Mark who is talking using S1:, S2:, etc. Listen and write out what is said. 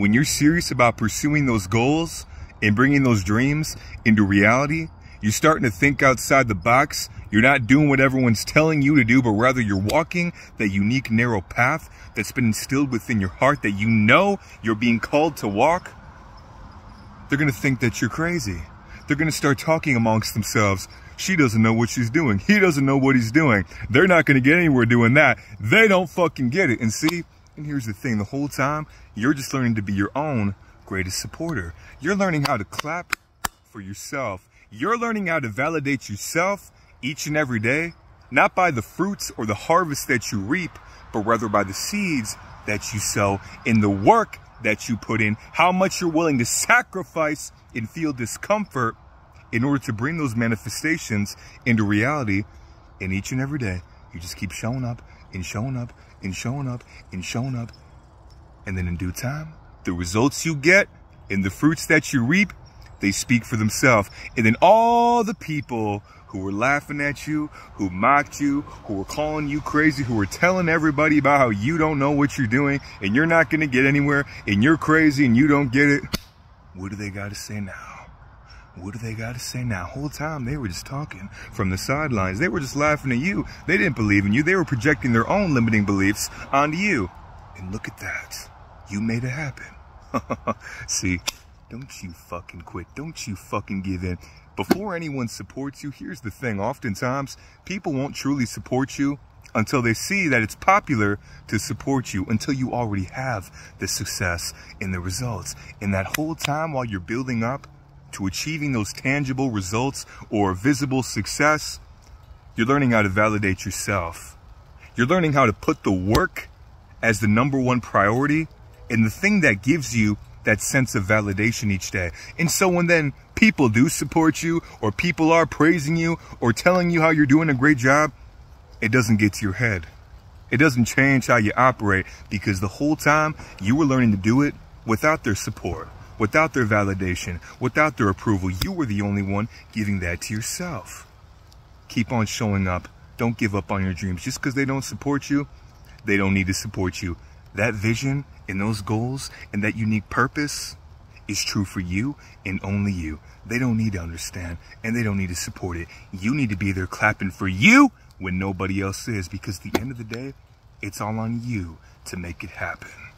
S1: when you're serious about pursuing those goals and bringing those dreams into reality, you're starting to think outside the box. You're not doing what everyone's telling you to do, but rather you're walking that unique narrow path that's been instilled within your heart that you know you're being called to walk. They're going to think that you're crazy. They're going to start talking amongst themselves. She doesn't know what she's doing. He doesn't know what he's doing. They're not going to get anywhere doing that. They don't fucking get it. And see, and here's the thing, the whole time, you're just learning to be your own greatest supporter. You're learning how to clap for yourself. You're learning how to validate yourself each and every day, not by the fruits or the harvest that you reap, but rather by the seeds that you sow in the work that you put in, how much you're willing to sacrifice and feel discomfort in order to bring those manifestations into reality in each and every day. You just keep showing up and showing up and showing up and showing up. And then in due time, the results you get and the fruits that you reap, they speak for themselves. And then all the people who were laughing at you, who mocked you, who were calling you crazy, who were telling everybody about how you don't know what you're doing and you're not going to get anywhere and you're crazy and you don't get it. What do they got to say now? What do they got to say now? Whole time they were just talking from the sidelines. They were just laughing at you. They didn't believe in you. They were projecting their own limiting beliefs onto you. And look at that. You made it happen. See, don't you fucking quit. Don't you fucking give in. Before anyone supports you, here's the thing. Oftentimes, people won't truly support you until they see that it's popular to support you, until you already have the success and the results. And that whole time while you're building up, to achieving those tangible results or visible success, you're learning how to validate yourself. You're learning how to put the work as the number one priority and the thing that gives you that sense of validation each day. And so when then people do support you or people are praising you or telling you how you're doing a great job, it doesn't get to your head. It doesn't change how you operate because the whole time you were learning to do it without their support without their validation, without their approval. You were the only one giving that to yourself. Keep on showing up. Don't give up on your dreams. Just because they don't support you, they don't need to support you. That vision and those goals and that unique purpose is true for you and only you. They don't need to understand and they don't need to support it. You need to be there clapping for you when nobody else is because at the end of the day, it's all on you to make it happen.